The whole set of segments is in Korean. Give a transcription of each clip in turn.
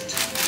it.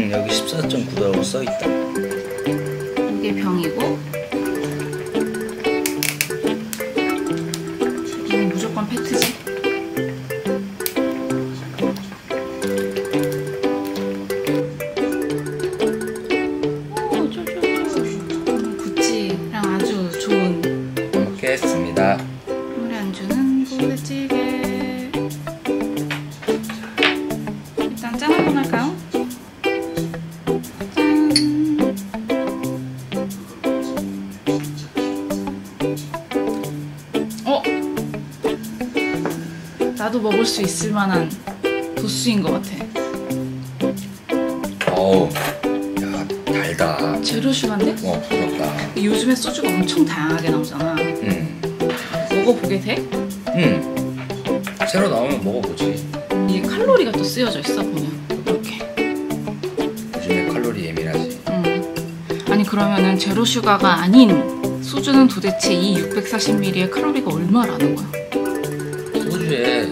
14.9도. 응 여기 14.9도라고 써있다 이게 병이고. 이건 무조건 페트지. 오, 쫄쫄쫄. 구찌랑 아주 좋은 먹겠습니다 물에 안주는 부대찌개. 일단 짠 한번 할까요? 나도 먹을 수 있을 만한 도수인 것 같아. 어우 야 달다 제로 슈가인데? 어 부럽다 요즘에 소주가 엄청 다양하게 나오잖아. 응 먹어보게 돼? 응. 새로 나오면 먹어보지 이게 칼로리가 또 쓰여져 있어 보면 이렇게. 요즘에 칼로리 예민하지 음. 아니 그러면은 제로 슈가가 아닌 소주는 도대체 이 640ml의 칼로리가 얼마라는 거야? 소주에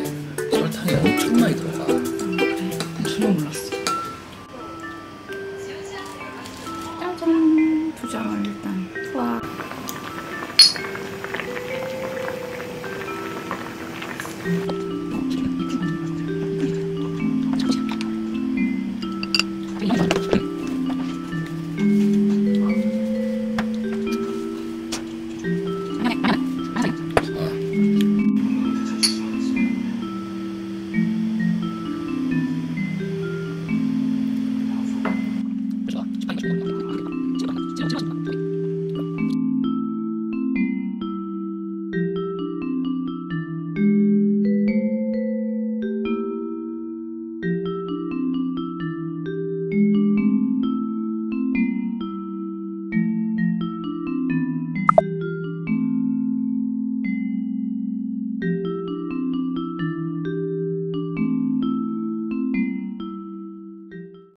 설탕이 엄청 많이 들어가 음. 난 전혀 몰랐어.